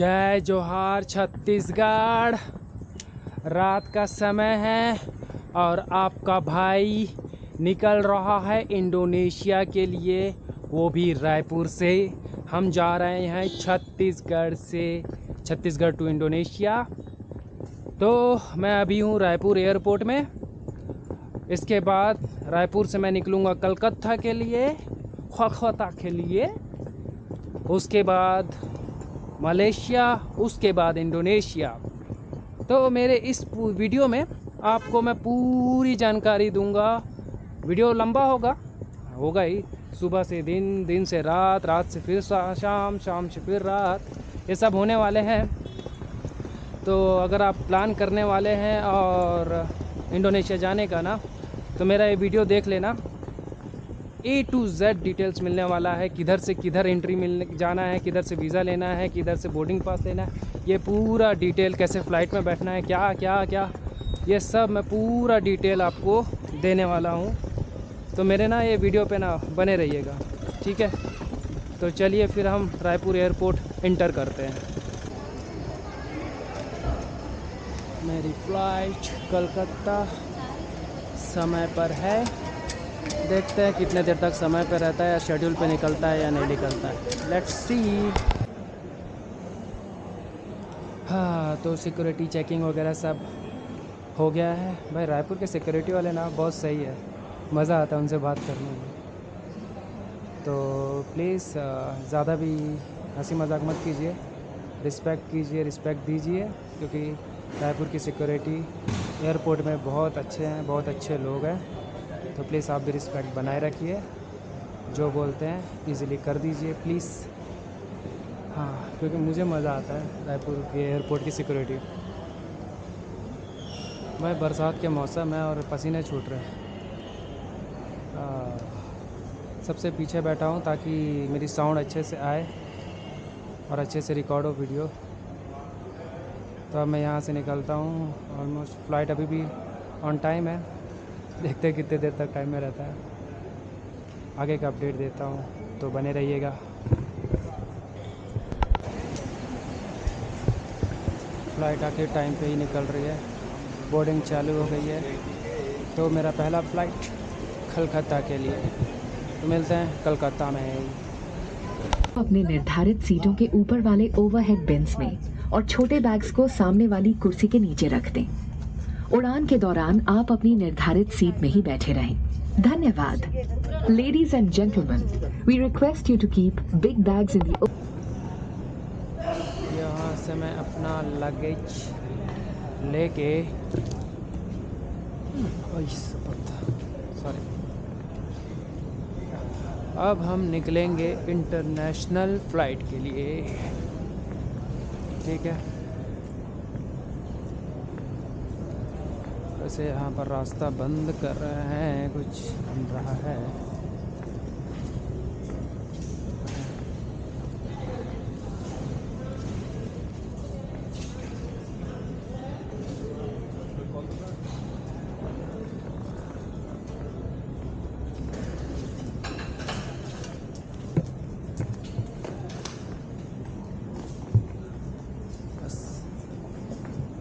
जय जोहार छत्तीसगढ़। रात का समय है और आपका भाई निकल रहा है इंडोनेशिया के लिए। वो भी रायपुर से। हम जा रहे हैं छत्तीसगढ़ से। Chhattisgarh to Indonesia. तो मैं अभी हूँ रायपुर एयरपोर्ट में। इसके बाद रायपुर से मैं निकलूँगा कलकत्ता के लिए कोलकाता के लिए। उसके बाद मलेशिया, उसके बाद इंडोनेशिया। तो मेरे इस वीडियो में आपको मैं पूरी जानकारी दूँगा। वीडियो लंबा होगा होगा ही। सुबह से दिन दिन से रात रात से फिर शाम शाम से फिर रात। ये सब होने वाले हैं। तो अगर आप प्लान करने वाले हैं और इंडोनेशिया जाने का ना तो मेरा ये वीडियो देख लेना। ए टू जेड डिटेल्स मिलने वाला है, किधर से किधर एंट्री मिलने जाना है, किधर से वीज़ा लेना है, किधर से बोर्डिंग पास लेना है, ये पूरा डिटेल कैसे फ़्लाइट में बैठना है, क्या क्या क्या, ये सब मैं पूरा डिटेल आपको देने वाला हूँ। तो मेरे ना ये वीडियो पे ना बने रहिएगा, ठीक है? तो चलिए फिर हम रायपुर एयरपोर्ट इंटर करते हैं। मेरी फ़्लाइट कलकत्ता समय पर है। देखते हैं कितने देर तक समय पे रहता है या शेड्यूल पे निकलता है या नहीं निकलता है। लेट्स सी हाँ तो सिक्योरिटी चेकिंग वगैरह सब हो गया है। भाई, रायपुर के सिक्योरिटी वाले ना, बहुत सही है। मज़ा आता है उनसे बात करने में। तो प्लीज़ ज़्यादा भी हँसी मज़ाक मत कीजिए। रिस्पेक्ट कीजिए रिस्पेक्ट दीजिए, क्योंकि रायपुर की सिक्योरिटी एयरपोर्ट में बहुत अच्छे हैं, बहुत अच्छे लोग हैं। तो प्लीज़ आप भी रिस्पेक्ट बनाए रखिए। जो बोलते हैं इजीली कर दीजिए प्लीज़ हाँ क्योंकि मुझे मज़ा आता है रायपुर के एयरपोर्ट की सिक्योरिटी मैं बरसात के मौसम है और पसीने छूट रहे हैं। सबसे पीछे बैठा हूँ ताकि मेरी साउंड अच्छे से आए और अच्छे से रिकॉर्ड हो वीडियो तो अब मैं यहाँ से निकलता हूँ। ऑलमोस्ट फ़्लाइट अभी भी ऑन टाइम है। देखते हैं कितने देर तक टाइम में रहता है। आगे का अपडेट देता हूँ तो बने रहिएगा। फ़्लाइट आखिर टाइम पे ही निकल रही है। बोर्डिंग चालू हो गई है। तो मेरा पहला फ़्लाइट कलकत्ता के लिए। तो मिलते हैं कलकत्ता में। अपने निर्धारित सीटों के ऊपर वाले ओवरहेड बिन्स में और छोटे बैग्स को सामने वाली कुर्सी के नीचे रख दें। उड़ान के दौरान आप अपनी निर्धारित सीट में ही बैठे रहें। धन्यवाद। Ladies and gentleman we request you to keep big bags in यहाँ से मैं अपना लगेज लेके सॉरी अब हम निकलेंगे इंटरनेशनल फ़्लाइट के लिए। ठीक है? वैसे यहाँ पर रास्ता बंद कर रहे हैं, कुछ बन रहा है।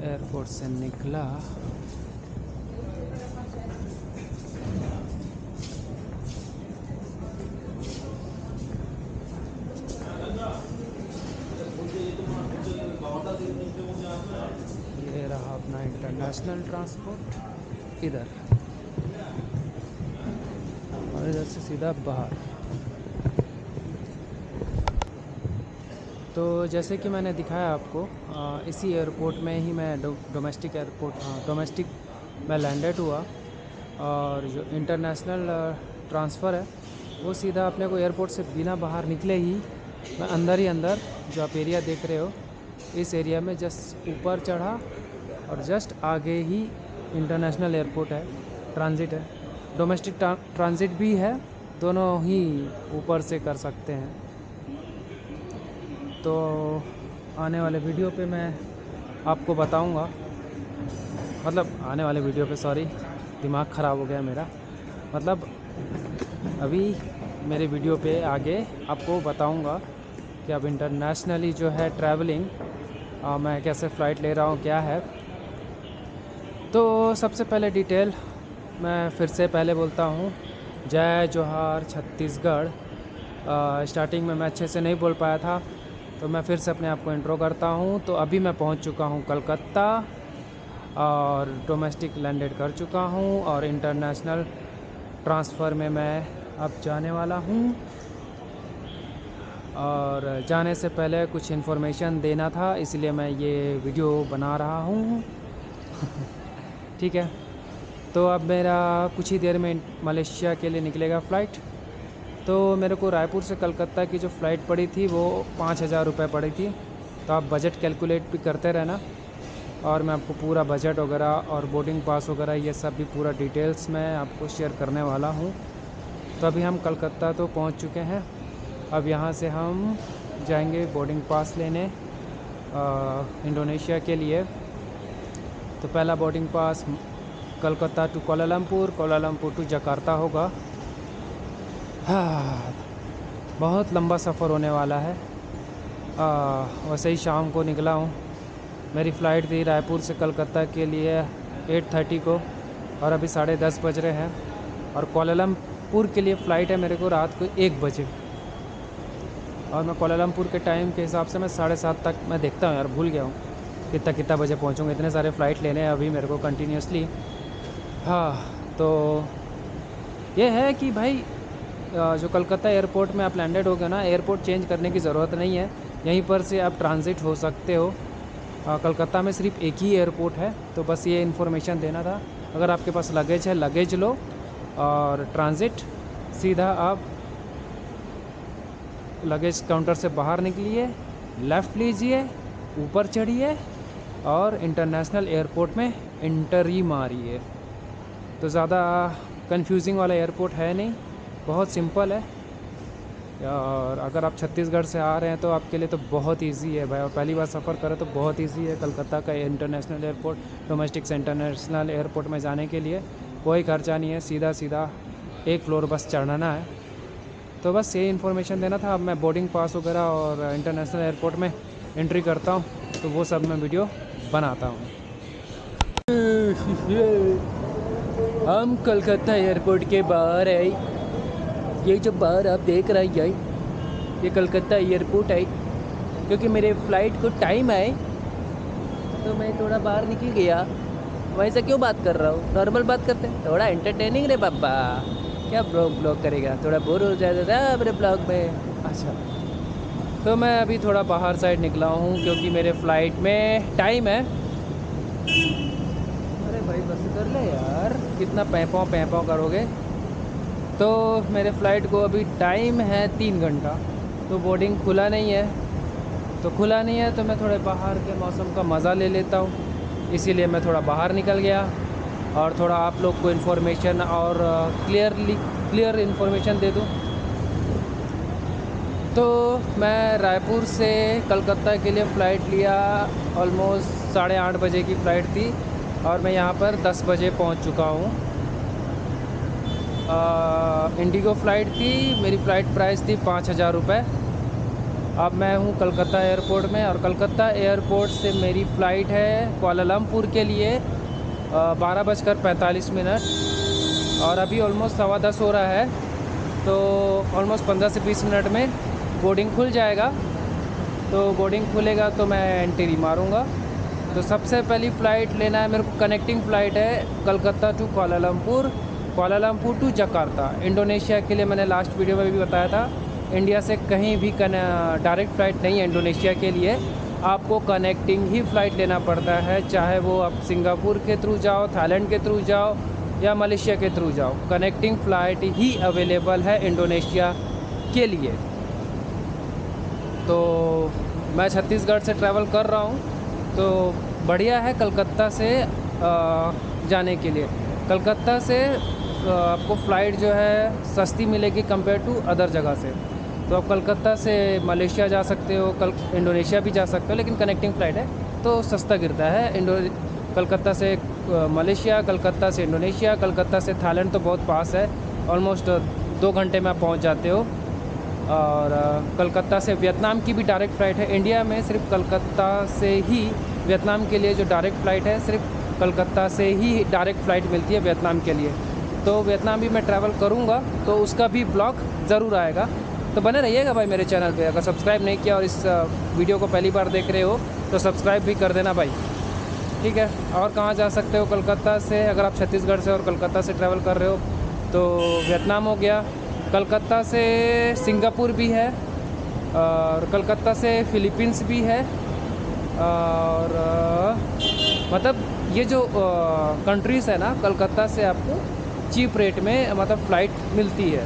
एयरपोर्ट से निकला ये रहा अपना इंटरनेशनल ट्रांसपोर्ट, इधर। और इधर से सीधा बाहर। तो जैसे कि मैंने दिखाया आपको इसी एयरपोर्ट में ही मैं डोमेस्टिक एयरपोर्ट डोमेस्टिक में लैंडेड हुआ। और जो इंटरनेशनल ट्रांसफ़र है, वो सीधा अपने को एयरपोर्ट से बिना बाहर निकले ही, मैं अंदर ही अंदर जो आप एरिया देख रहे हो, इस एरिया में जस्ट ऊपर चढ़ा और जस्ट आगे ही इंटरनेशनल एयरपोर्ट है ट्रांजिट है। डोमेस्टिक ट्रांजिट भी है, दोनों ही ऊपर से कर सकते हैं। तो आने वाले वीडियो पे मैं आपको बताऊँगा। मतलब आने वाले वीडियो पे सॉरी दिमाग ख़राब हो गया मेरा। मतलब अभी मेरे वीडियो पे आगे आपको बताऊँगा कि अब इंटरनेशनली जो है ट्रैवलिंग मैं कैसे फ़्लाइट ले रहा हूँ, क्या है। तो सबसे पहले डिटेल मैं फिर से पहले बोलता हूँ। जय जोहार, छत्तीसगढ़। स्टार्टिंग में मैं अच्छे से नहीं बोल पाया था तो मैं फिर से अपने आप को इंट्रो करता हूँ। तो अभी मैं पहुँच चुका हूँ कलकत्ता और डोमेस्टिक लैंडेड कर चुका हूँ और इंटरनेशनल ट्रांसफ़र में मैं अब जाने वाला हूँ। और जाने से पहले कुछ इन्फॉर्मेशन देना था, इसलिए मैं ये वीडियो बना रहा हूँ। ठीक है? तो अब मेरा कुछ ही देर में मलेशिया के लिए निकलेगा फ़्लाइट तो मेरे को रायपुर से कलकत्ता की जो फ़्लाइट पड़ी थी, वो पाँच हज़ार रुपये पड़ी थी. तो आप बजट कैलकुलेट भी करते रहना और मैं आपको पूरा बजट वगैरह और बोर्डिंग पास वगैरह ये सब भी पूरा डिटेल्स मैं आपको शेयर करने वाला हूँ. तो अभी हम कलकत्ता तो पहुँच चुके हैं. अब यहाँ से हम जाएँगे बोर्डिंग पास लेने इंडोनेशिया के लिए. तो पहला boarding pass Calcutta to Kuala Lumpur Kuala Lumpur to Jakarta होगा। हाँ बहुत लंबा सफ़र होने वाला है। आ, वैसे ही शाम को निकला हूँ। मेरी फ़्लाइट थी रायपुर से कलकत्ता के लिए 8:30 को और अभी साढ़े दस बज रहे हैं। और कोलालमपुर के लिए फ़्लाइट है मेरे को रात को एक बजे। और मैं कोलालमपुर के टाइम के हिसाब से मैं साढ़े सात तक मैं देखता हूँ यार भूल गया हूँ। कितना कितना बजे पहुँचूँगा? इतने सारे फ़्लाइट लेने हैं अभी मेरे को कंटिन्यूसली हाँ तो ये है कि भाई जो कलकत्ता एयरपोर्ट में आप लैंडेड हो गए ना एयरपोर्ट चेंज करने की ज़रूरत नहीं है। यहीं पर से आप ट्रांजिट हो सकते हो। कलकत्ता में सिर्फ़ एक ही एयरपोर्ट है तो बस ये इन्फॉर्मेशन देना था। अगर आपके पास लगेज है लगेज लो और ट्रांजिट सीधा आप लगेज काउंटर से बाहर निकलिए लेफ़्ट लीजिए, ऊपर चढ़िए और इंटरनेशनल एयरपोर्ट में इंटरी मारी है। तो ज़्यादा कंफ्यूजिंग वाला एयरपोर्ट है नहीं, बहुत सिंपल है। और अगर आप छत्तीसगढ़ से आ रहे हैं तो आपके लिए तो बहुत इजी है भाई। और पहली बार सफ़र करें तो बहुत इजी है कलकत्ता का इंटरनेशनल एयरपोर्ट डोमेस्टिक से इंटरनेशनल एयरपोर्ट में जाने के लिए कोई खर्चा नहीं है। सीधा सीधा एक फ्लोर बस चढ़ाना है। तो बस ये इन्फॉर्मेशन देना था। अब मैं बोर्डिंग पास वगैरह और इंटरनेशनल एयरपोर्ट में एंट्री करता हूँ। तो वो सब मैं वीडियो बनाता हूँ। हम कलकत्ता एयरपोर्ट के बाहर है। ये जो बाहर आप देख रहे हैं ये कलकत्ता एयरपोर्ट है। क्योंकि मेरे फ़्लाइट को टाइम है तो मैं थोड़ा बाहर निकल गया। वैसे क्यों बात कर रहा हूँ? नॉर्मल बात करते हैं? थोड़ा एंटरटेनिंग रे बाबा। क्या ब्लॉग ब्लॉग करेगा? थोड़ा बोर हो था मेरे ब्लॉग में। अच्छा। तो मैं अभी थोड़ा बाहर साइड निकला हूँ क्योंकि मेरे फ़्लाइट में टाइम है। अरे भाई, बस कर ले यार। कितना पैपाँ पैपाँ करोगे? तो मेरे फ़्लाइट को अभी टाइम है तीन घंटा। तो बोर्डिंग खुला नहीं है। तो खुला नहीं है तो मैं थोड़े बाहर के मौसम का मज़ा ले लेता हूँ। इसीलिए मैं थोड़ा बाहर निकल गया और थोड़ा आप लोग को इन्फॉर्मेशन और क्लियरली क्लियर इन्फॉर्मेशन दे दूँ। तो मैं रायपुर से कलकत्ता के लिए फ़्लाइट लिया। ऑलमोस्ट साढ़े आठ बजे की फ़्लाइट थी और मैं यहाँ पर दस बजे पहुँच चुका हूँ। इंडिगो फ़्लाइट थी, मेरी फ़्लाइट प्राइस थी पाँच हज़ार रुपये। अब मैं हूँ कलकत्ता एयरपोर्ट में और कलकत्ता एयरपोर्ट से मेरी फ़्लाइट है कोलालमपुर के लिए बारह बजकर पैंतालीस मिनट। और अभी ऑलमोस्ट सवा दस हो रहा है तो ऑलमोस्ट पंद्रह से बीस मिनट में बोर्डिंग खुल जाएगा। तो बोर्डिंग खुलेगा तो मैं एंट्री मारूँगा। तो सबसे पहली फ़्लाइट लेना है, मेरे को कनेक्टिंग फ़्लाइट है Calcutta to Kuala Lumpur Kuala Lumpur to Jakarta. Indonesia के लिए मैंने लास्ट वीडियो में भी बताया था। इंडिया से कहीं भी डायरेक्ट फ़्लाइट नहीं है इंडोनेशिया के लिए। आपको कनेक्टिंग ही फ़्लाइट लेना पड़ता है, चाहे वो आप सिंगापुर के थ्रू जाओ, थाईलैंड के थ्रू जाओ या मलेशिया के थ्रू जाओ। कनेक्टिंग फ़्लाइट ही अवेलेबल है इंडोनेशिया के लिए। तो मैं छत्तीसगढ़ से ट्रैवल कर रहा हूँ। तो बढ़िया है कलकत्ता से जाने के लिए। कलकत्ता से आपको फ़्लाइट जो है सस्ती मिलेगी कंपेयर टू अदर जगह से। तो आप कलकत्ता से मलेशिया जा सकते हो, कल, इंडोनेशिया भी जा सकते हो, लेकिन कनेक्टिंग फ़्लाइट है तो सस्ता गिरता है। इंडो, कलकत्ता से मलेशिया, कलकत्ता से इंडोनेशिया, कलकत्ता से थाईलैंड तो बहुत पास है। ऑलमोस्ट दो घंटे में आप पहुँच जाते हो। और कलकत्ता से वियतनाम की भी डायरेक्ट फ़्लाइट है। इंडिया में सिर्फ़ कलकत्ता से ही वियतनाम के लिए जो डायरेक्ट फ़्लाइट है, सिर्फ़ कलकत्ता से ही डायरेक्ट फ़्लाइट मिलती है वियतनाम के लिए। तो वियतनाम भी मैं ट्रैवल करूँगा तो उसका भी ब्लॉग ज़रूर आएगा। तो बने रहिएगा भाई मेरे चैनल पे। अगर सब्सक्राइब नहीं किया और इस वीडियो को पहली बार देख रहे हो तो सब्सक्राइब भी कर देना भाई। ठीक है? और कहाँ जा सकते हो? कलकत्ता से। अगर आप छत्तीसगढ़ से और कलकत्ता से ट्रैवल कर रहे हो तो वियतनाम हो गया। कलकत्ता से सिंगापुर भी है, और कलकत्ता से फिलीपींस भी है, और मतलब ये जो कंट्रीज़ है ना, कलकत्ता से आपको चीप रेट में मतलब फ़्लाइट मिलती है।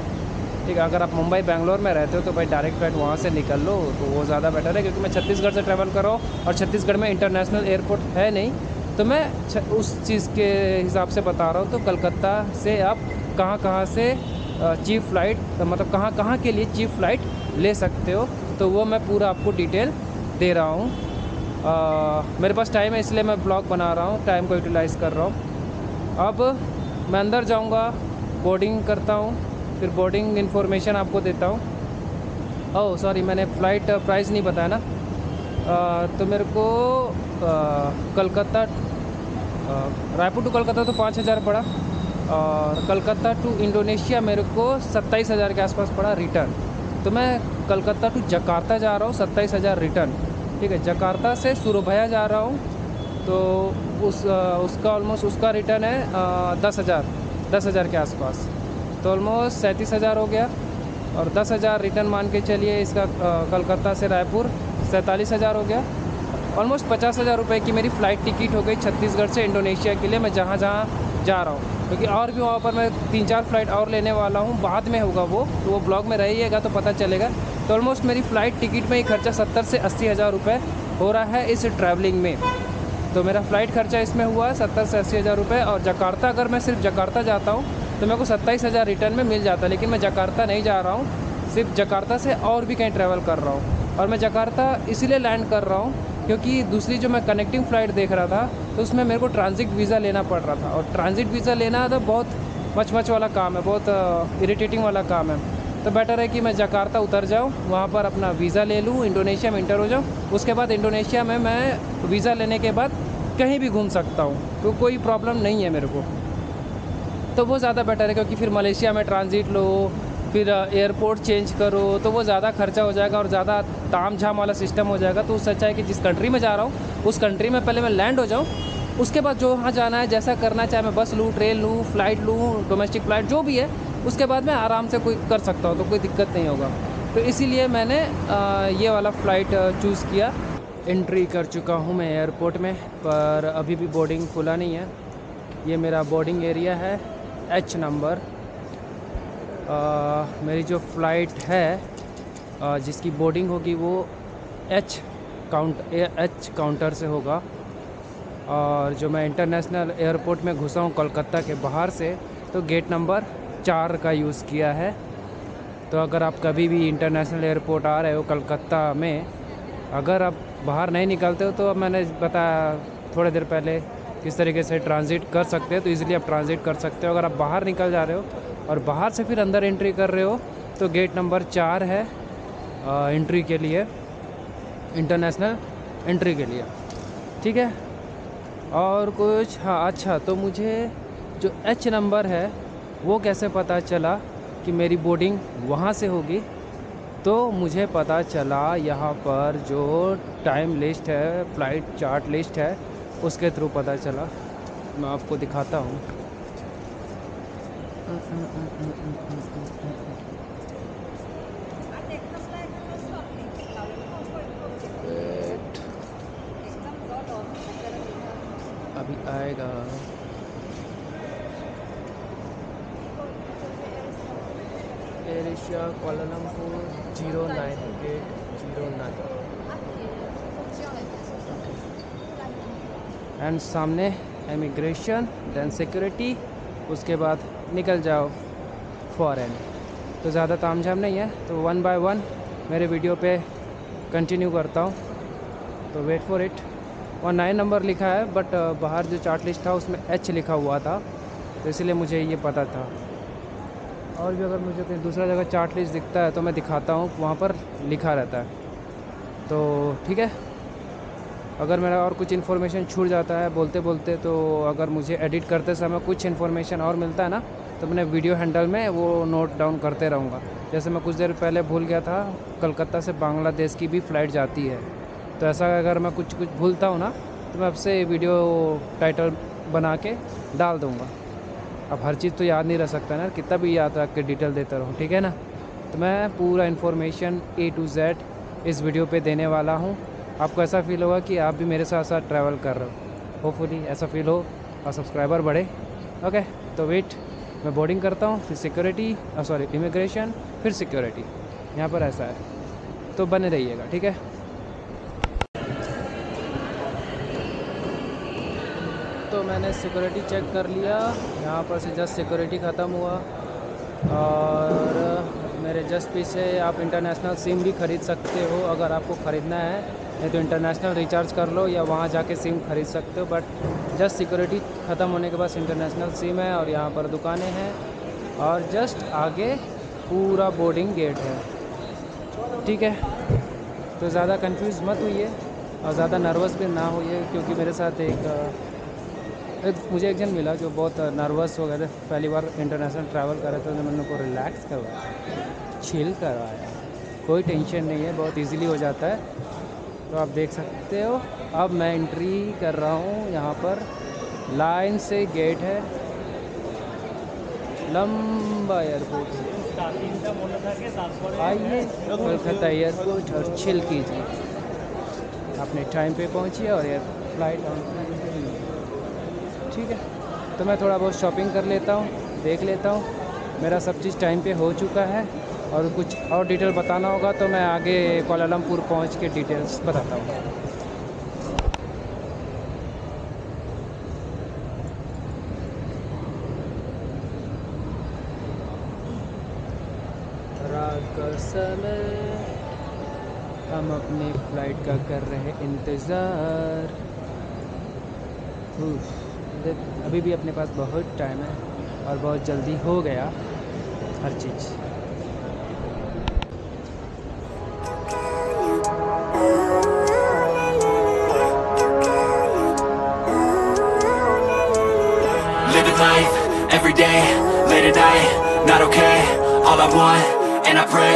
ठीक है, अगर आप मुंबई, बेंगलोर में रहते हो तो भाई डायरेक्ट फ़्लाइट वहाँ से निकल लो तो वो ज़्यादा बेटर है, क्योंकि मैं छत्तीसगढ़ से ट्रैवल कर रहा हूँ, और छत्तीसगढ़ में इंटरनेशनल एयरपोर्ट है नहीं। तो मैं उस चीज़ के हिसाब से बता रहा हूँ तो कलकत्ता से आप कहाँ कहाँ से चीप फ़्लाइट तो मतलब कहाँ कहाँ के लिए चीप फ़्लाइट ले सकते हो? तो वो मैं पूरा आपको डिटेल दे रहा हूँ। मेरे पास टाइम है इसलिए मैं ब्लॉग बना रहा हूँ टाइम को यूटिलाइज़ कर रहा हूँ। अब मैं अंदर जाऊँगा बोर्डिंग करता हूँ फिर बोर्डिंग इन्फॉर्मेशन आपको देता हूँ। ओह सॉरी मैंने फ़्लाइट प्राइस नहीं बताया ना। अ, तो मेरे को कलकत्ता रायपुर टू कलकत्ता तो पाँच हज़ार पड़ा। और कलकत्ता टू इंडोनेशिया मेरे को सत्ताईस हज़ार के आसपास पड़ा रिटर्न तो मैं कलकत्ता टू जकार्ता जा रहा हूँ, सत्ताईस हज़ार रिटर्न ठीक है, जकार्ता से सुरभया जा रहा हूँ तो उस उसका ऑलमोस्ट उसका रिटर्न है दस हज़ार दस हज़ार के आसपास। तो ऑलमोस्ट सैंतीस हज़ार हो गया और दस हज़ार रिटर्न मान के चलिए इसका कलकत्ता से रायपुर, सैंतालीस हज़ार हो गया। ऑलमोस्ट पचास हज़ार रुपये की मेरी फ़्लाइट टिकट हो गई छत्तीसगढ़ से इंडोनेशिया के लिए। मैं जहाँ जहाँ जा रहा हूँ। क्योंकि और भी वहाँ पर मैं तीन चार फ़्लाइट और लेने वाला हूँ। बाद में होगा वो तो वो ब्लॉग में रहिएगा तो पता चलेगा। तो ऑलमोस्ट मेरी फ़्लाइट टिकट में ही खर्चा सत्तर से अस्सी हज़ार रुपये हो रहा है इस ट्रैवलिंग में। तो मेरा फ़्लाइट खर्चा इसमें हुआ है सत्तर से अस्सी हज़ार रुपये और जकार्ता, अगर मैं सिर्फ़ जकार्ता जाता हूँ तो मेरे को सत्ताईस हज़ार रिटर्न में मिल जाता है। लेकिन मैं जकार्ता नहीं जा रहा हूँ, सिर्फ़ जकार्ता से और भी कहीं ट्रैवल कर रहा हूँ। और मैं जकार्ता इसीलिए लैंड कर रहा हूँ क्योंकि दूसरी जो मैं कनेक्टिंग फ़्लाइट देख रहा था तो उसमें मेरे को ट्रांजिट वीज़ा लेना पड़ रहा था। और ट्रांजिट वीज़ा लेना तो बहुत मच मच वाला काम है, बहुत इरीटेटिंग वाला काम है। तो बेटर है कि मैं जकार्ता उतर जाऊँ, वहाँ पर अपना वीज़ा ले लूँ इंडोनेशिया में इंटर हो जाऊँ। उसके बाद इंडोनेशिया में मैं वीज़ा लेने के बाद कहीं भी घूम सकता हूँ तो कोई प्रॉब्लम नहीं है मेरे को। तो वो ज़्यादा बेटर है, क्योंकि फिर मलेशिया में ट्रांजिट लो फिर एयरपोर्ट चेंज करो तो वो ज़्यादा खर्चा हो जाएगा और ज़्यादा ताम झाम वाला सिस्टम हो जाएगा। तो उससे अच्छा है कि जिस कंट्री में जा रहा हूँ, उस कंट्री में पहले मैं लैंड हो जाऊँ, उसके बाद जो वहाँ जाना है, जैसा करना चाहे मैं बस लूँ ट्रेन लूँ फ़्लाइट लूँ डोमेस्टिक फ़्लाइट जो भी है, उसके बाद मैं आराम से कोई कर सकता हूँ तो कोई दिक्कत नहीं होगा। तो इसीलिए मैंने ये वाला फ़्लाइट चूज़ किया। एंट्री कर चुका हूँ मैं एयरपोर्ट में, पर अभी भी बोर्डिंग खुला नहीं है। ये मेरा बोर्डिंग एरिया है एच नंबर अ, मेरी जो फ़्लाइट है अ, जिसकी बोर्डिंग होगी वो एच काउंट एच काउंटर से होगा। और जो मैं इंटरनेशनल एयरपोर्ट में घुसा हूँ कोलकाता के बाहर से तो गेट नंबर चार का यूज़ किया है। तो अगर आप कभी भी इंटरनेशनल एयरपोर्ट आ रहे हो कलकत्ता में अगर आप बाहर नहीं निकलते हो तो मैंने बताया थोड़ी देर पहले किस तरीके से ट्रांजिट कर सकते हैं तो इजीली आप ट्रांजिट कर सकते हो। अगर आप बाहर निकल जा रहे हो और बाहर से फिर अंदर एंट्री कर रहे हो तो गेट नंबर चार है एंट्री के लिए इंटरनेशनल एंट्री के लिए। ठीक है? और कुछ हाँ अच्छा तो मुझे जो एच नंबर है, वो कैसे पता चला कि मेरी बोर्डिंग वहाँ से होगी? तो मुझे पता चला यहाँ पर जो टाइम लिस्ट है फ़्लाइट चार्ट लिस्ट है उसके थ्रू पता चला। मैं आपको दिखाता हूँ। अभी आएगा। Air Asia Kuala Lumpur zero nine gate zero nine. And सामने इमिग्रेशन दैन सिक्योरिटी उसके बाद निकल जाओ फॉरेन तो ज़्यादा तामझाम नहीं है तो वन बाय वन मेरे वीडियो पे कंटिन्यू करता हूँ। तो वेट फॉर इट और नाइन नंबर लिखा है बट बाहर जो चार्ट लिस्ट था, उसमें एच लिखा हुआ था तो इसलिए मुझे ये पता था। और भी अगर मुझे कहीं दूसरा जगह चार्ट लिस्ट दिखता है तो मैं दिखाता हूँ, वहाँ पर लिखा रहता है। तो ठीक है? अगर मेरा और कुछ इन्फॉर्मेशन छूट जाता है बोलते बोलते तो अगर मुझे एडिट करते समय कुछ इन्फॉर्मेशन और मिलता है ना तो मैंने वीडियो हैंडल में वो नोट डाउन करते रहूँगा। जैसे मैं कुछ देर पहले भूल गया था, कलकत्ता से बांग्लादेश की भी फ़्लाइट जाती है। तो ऐसा अगर मैं कुछ कुछ भूलता हूँ ना तो मैं आपसे वीडियो टाइटल बना के डाल दूँगा। अब हर चीज़ तो याद नहीं रह सकता ना, कितना भी याद रख के डिटेल देता रहूँ, ठीक है ना? तो मैं पूरा इन्फॉर्मेशन ए टू जेड इस वीडियो पे देने वाला हूँ। आपको ऐसा फील होगा कि आप भी मेरे साथ साथ ट्रैवल कर रहे हो। होपफुली ऐसा फील हो और सब्सक्राइबर बढ़े। ओके तो वेट मैं बोर्डिंग करता हूँ, फिर सिक्योरिटी सॉरी इमिग्रेशन फिर सिक्योरिटी यहाँ पर ऐसा है। तो बने रहिएगा, ठीक है? तो मैंने सिक्योरिटी चेक कर लिया। यहाँ पर से जस्ट सिक्योरिटी ख़त्म हुआ। और मेरे जस्ट पीछे आप इंटरनेशनल सिम भी ख़रीद सकते हो, अगर आपको ख़रीदना है। नहीं तो इंटरनेशनल रिचार्ज कर लो या वहाँ जाके सिम ख़रीद सकते हो बट जस्ट सिक्योरिटी ख़त्म होने के बाद इंटरनेशनल सिम है और यहाँ पर दुकानें हैं और जस्ट आगे पूरा बोर्डिंग गेट है। ठीक है? तो ज़्यादा कंफ्यूज मत हुई और ज़्यादा नर्वस भी ना होइए, क्योंकि मेरे साथ एक एक, मुझे एक जन मिला जो बहुत नर्वस हो गए थे। पहली बार इंटरनेशनल ट्रैवल कर रहे थे मैंने उनको रिलैक्स करवाया चिल करवाया। कोई टेंशन नहीं है, बहुत इजीली हो जाता है। तो आप देख सकते हो। अब मैं एंट्री कर रहा हूँ यहाँ पर। लाइन से गेट है। लंबा एयरपोर्ट आइए कोलकाता एयरपोर्ट और चिल कीजिए। अपने टाइम पे पहुँचिए और एयर फ़्लाइट ठीक है। तो मैं थोड़ा बहुत शॉपिंग कर लेता हूँ, देख लेता हूँ। मेरा सब चीज़ टाइम पे हो चुका है और कुछ और डिटेल बताना होगा तो मैं आगे कोलालमपुर पहुँच के डिटेल्स बताता हूँ। समय। हम अपने फ़्लाइट का कर रहे इंतज़ार। अभी भी अपने पास बहुत टाइम है। और बहुत जल्दी हो गया हर चीज़ every day, late at night, not okay All I want, and I pray,